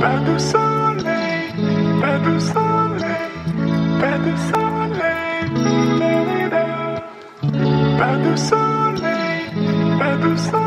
Pas de soleil, pas de soleil, pas de soleil, pas de soleil, pas soleil.